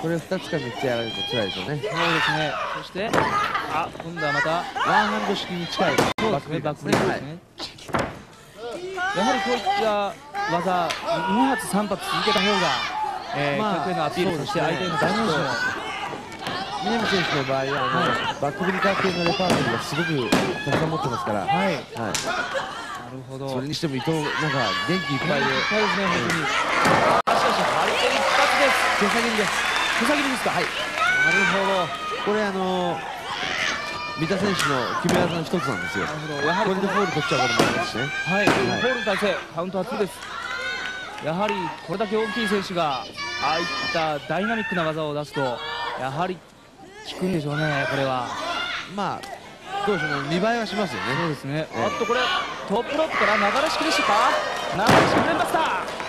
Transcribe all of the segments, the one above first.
これ2つか3つやられると辛いですよね。そうですね。そしてあ今度はまたワンハンド式に近い。そうですねバックブリックですね、やはりこういった技2発3発続けた方が、えーまあ客へのアピールそ,、して相手へのダメージも南選手の場合は、あのバックブリカー系のレパートリーがすごくたくさん持ってますから、はい。はい。なるほど。それにしても伊藤なんか元気いっぱいで。いっぱいですね本当に。しかし張り手一発です。手下げりです手先ですかはい。なるほど。これあの三田選手の決め技の一つなんですよ。やはりこれでフォール取っちゃうこともありますしね。はい、フォール体勢カウントは2です。やはりこれだけ大きい選手がああいったダイナミックな技を出すとやはり効くんでしょうねこれは。まあどうでしょうね見栄えはしますよね。そうですね、ええ。あっとこれトップロープから雪崩式でしたか？雪崩式連発だ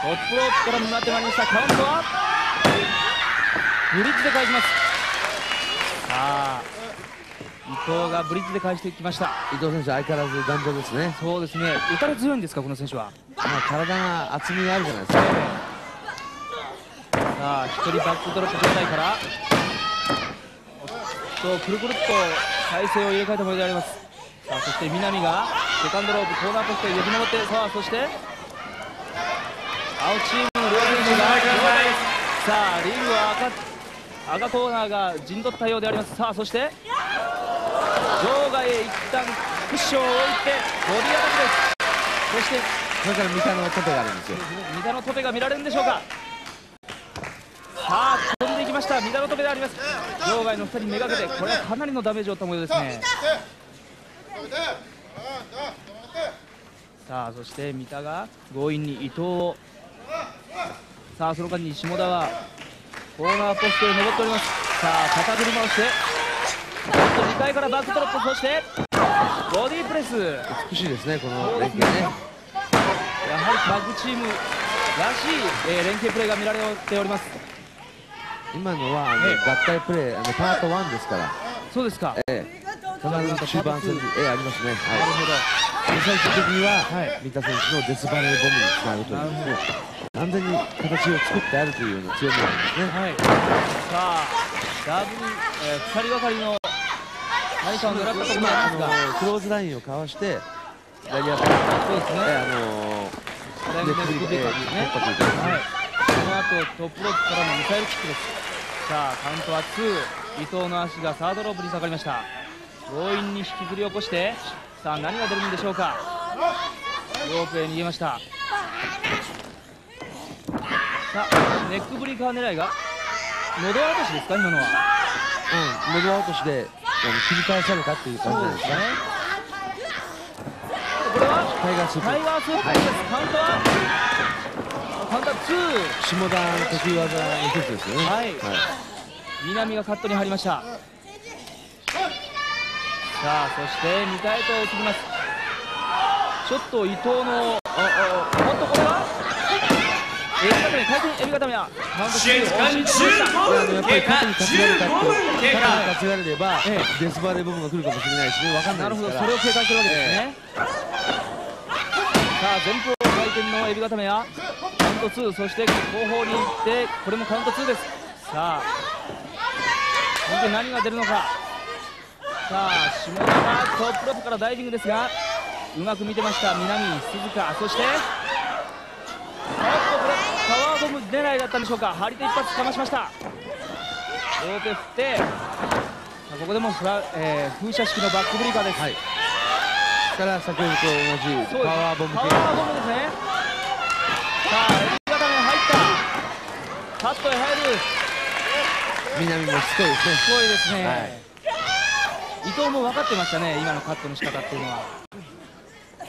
トップロップから向かってまいりましたカウントは？ブリッジで返します。さあ伊藤がブリッジで返していきました。伊藤選手相変わらず頑丈ですね。そうですね。打たれ強いんですかこの選手は？まあ体が厚みがあるじゃないですか。さあ一人バックドロップ状態から。とくるくるっと体勢を入れ替えたものであります。さあそして南がセカンドロープコーナーポストへよじ登って。さあそして青チームの両選手がさあリングは赤赤コーナーが陣取ったようであります。さあそして場外へ一旦クッションを置いてボディアタックです。そしてそれから三田のトペがあるんですよ。三田のトペが見られるんでしょうか。さあ飛んでいきました。三田のトペであります。場外の2人めがけてこれはかなりのダメージを負った模様ですね。さあそして三田が強引に伊藤をさあその間に下田はコーナーポストへ登っております。さあ肩車をしておっと2階からバックドロップそしてボディープレス。美しいですねこの連携ね。やはりタッグチームらしい、えー連携プレーが見られております。今のはあのええ。合体プレーあのパート1ですから。そうですか。ええ。必ず中盤戦にええありますね。なるはいほど。で最終的には、はい。三田選手のデスバレーボムにつなぐというですね完全に形を作ってあるというような強みなんですねはいさあダブル、えー、2人がかりの何かを狙ったところにまあ、あありますがクローズラインをかわして左当たりそうですねあのダイナミックビッグですね突破というですね。この後トップロックからのミサイルキックですさあカウントは2伊藤の足がサードロープに下がりました。強引に引きずり起こしてさあ何が出るんでしょうか。ロープへ逃げました。さあネックブリーカー狙いが喉落としですか今のは。うん喉落としで切り返されたっていう感じですかこれはタイガースープタイガースープです、カウントはカウントは2下田の得意技の一つですよね。はい。南がカットに入りましたさあそして2回と移ります。ちょっと伊藤のああおっとこれは？エビ固め回転エビ固めはカウント2試合時間惜しいところでしたあのやっぱり15肩に担がれたって分経過担がれれば、えデスバレーボムが来るかもしれないしね。分かんなないるほどですから。それを警戒してるわけですね、さあ前方回転のエビ固めはカウント2そして後方に行ってこれもカウント2です。さあ本当に何が出るのか。さあ下田がトップロップからダイビングですがうまく見てました南鈴鹿そしておっとこれパワーボム狙いだったんでしょうか張り手一発かましました。両手振ってさあここでもフラ、えー風車式のバックブリーカーです。はい。から先ほどと同じパワーボム系。パワーボムですね。さあエビ固め入った。カットへ入る。南もしつこいですね。すごいですね、はい伊藤も分かってましたね今のカットの仕方っていうのは。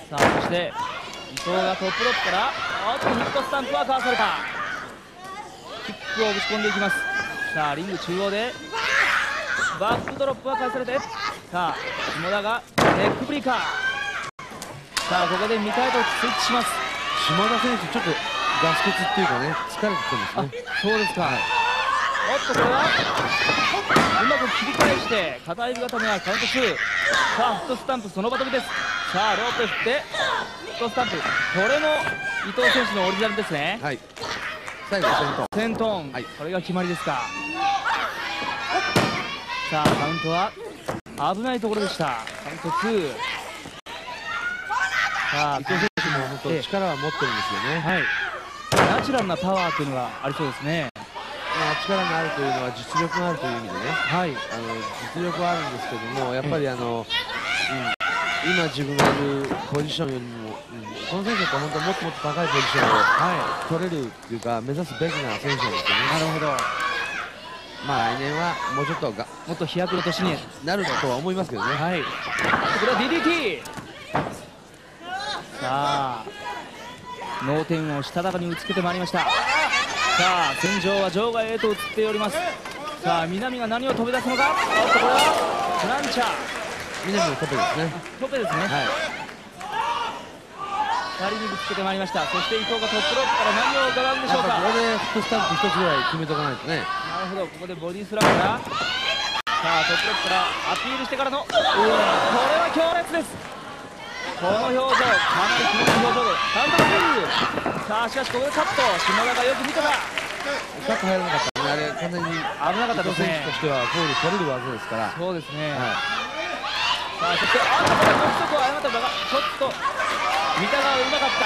さあそして伊藤がトップロップからおっとヒットスタンプはかわされた。キックをぶち込んでいきます。さあリング中央でバックドロップは返されてさあ下田がネックブリーカー。さあここで2回とスイッチします。下田選手ちょっとガス欠っていうかね疲れてきてますあねそうですか、おっとこれは。うまく切り返して片指固めはカウント2さあフットスタンプその場飛びです。さあロープへ振ってフットスタンプ。これも伊藤選手のオリジナルですね。はい。最後先頭。セントン、はい。これが決まりですか。さあカウントは危ないところでした。カウント2さあ伊藤選手も本当力は持ってるんですよね、はい。ナチュラルなパワーというのがありそうですね。まあ、力があるというのは実力があるという意味でね。はい。あの実力はあるんですけどもやっぱりあの、うん、今自分がいるポジションよりも、うん、この選手って本当もっともっと高いポジションをは取れるっていうか目指すべきな選手なんですよね。いなるほど。まあ来年はもうちょっとがもっと飛躍の年になるとは思いますけどね。はい。これは DDT さあ脳天をしたたかに打ちつけてまいりましたさあ戦場は場外へと移っております。さあ南が何を飛び出すのか？おっとこれはフランチャー。みなみのトペですね。トペですね、はい。2人にぶつけてまいりました。そして伊藤がトップロープから何を伺うんでしょうか？ここでフットスタンプ一つぐらい決めとかないとね。なるほど。ここでボディスラムからさあトップロープからアピールしてからの。うわこれは強烈ですこの表情かなり気持ちいい表情。でカウントが来るさあしかしここでカット下田がよく見たがカット入らなかったねあれ完全に危なかったですね選手としてはフォール取れる技です。からそうですね、はさあそしてあっとこれ独特を誤ったのがちょっと三田がうまかった。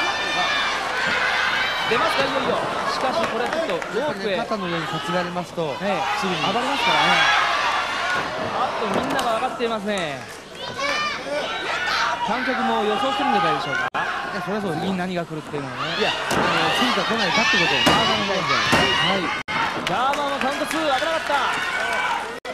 出ますかいよいよ。しかしこれちょっとロープへ。ね肩の上に担がれますとええすぐに。暴れますからね。あっとみんなが分かっていますね観客も予想してるんじゃないでしょうか。いやそれはそう次に何が来るっていうのをね。いや次が来ないかってことをマーガンが言うんじゃないはい。ジャーマンはカウント2危なかっ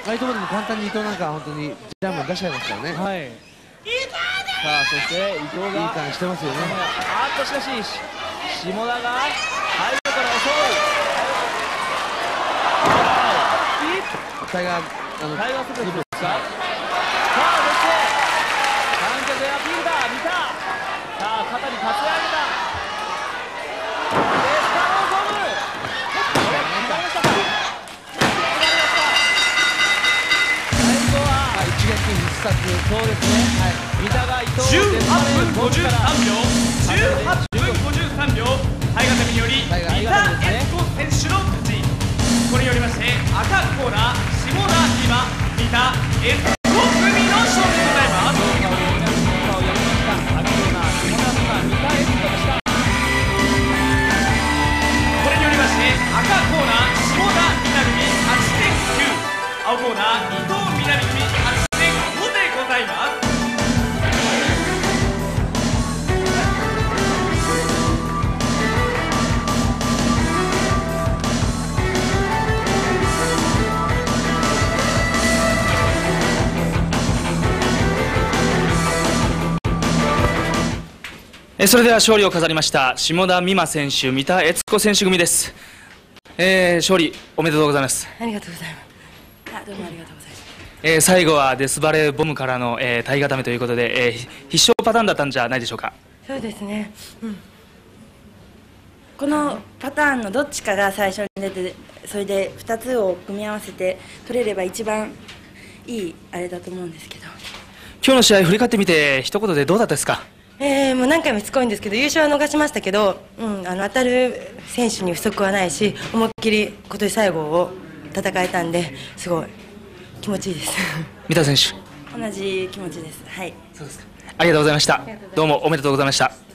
ああいうところでも簡単に伊藤なんかは本当にジャーマン出しちゃいますからね、たはい。さあそして伊藤がいい感じしてますよね。あっとしかしし下田が背後から襲う。いいタイガーあのタイガースクープですかさあそして観客へアピールだ見たさあ肩に担ぎ上げたそうですねはい三田が伊藤18分53秒18分53秒タイガタミにより三田悦子選手の勝ちこれによりまして赤コーナー下田今三田悦子それでは勝利を飾りました下田美馬選手、三田悦子選手組です、えー勝利おめでとうございます、ありがとうございます。あ、どうもありがとうございます。えー最後はデスバレーボムからの、えー、体固めということで、えー必勝パターンだったんじゃないでしょうかそうですね。うん。このパターンのどっちかが最初に出て、それで2つを組み合わせて取れれば一番いいあれだと思うんですけど。今日の試合振り返ってみて一言でどうだったですか？えー、もう何回もしつこいんですけど優勝は逃しましたけど、うん、あの当たる選手に不足はないし思いっきり今年最後を戦えたんですごい気持ちいいです。三田選手。同じ気持ちです。はい。ありがとうございました。りがとうございます。どうもおめでとうございました